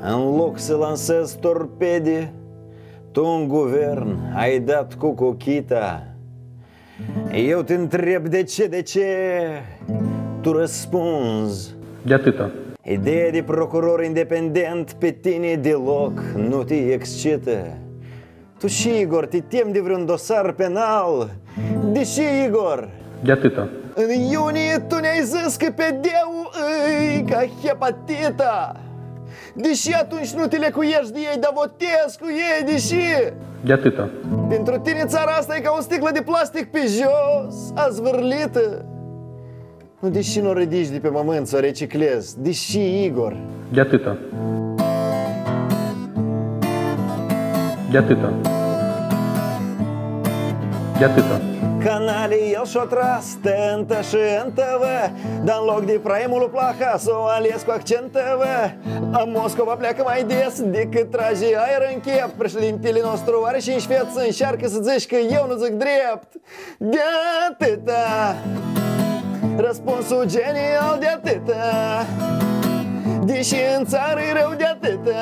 În loc să lansezi torpede Tu în guvern ai dat cu cochita Eu te întreb de ce, de ce Tu răspunzi De atâta. Ideea de procuror independent pe tine deloc nu te excită Tu și, Igor, te temi de vreun dosar penal De ce, Igor? De atâta. În iunie tu ne-ai zis că pe deu îi ca hepatita Deși atunci nu te lecuiești de ei, dar votezi cu ei, deși De atâta. Pentru tine țara asta e ca o sticlă de plastic pe jos, azvârlită Nu, deși nu o ridici de pe moment să o reciclezi, deși, Igor De atâta. De atâta. De atâta. Canalii el și-o tras tentă și în TV Dar în loc de primul plaha s-o ales cu accent TV La Moscova pleacă mai des decât trage aer în chep Președintele nostru are și înșfeț încearcă să zici că eu nu zic drept. De atâta. Răspunsul genial de atâta. Deși în țară e rău de atâta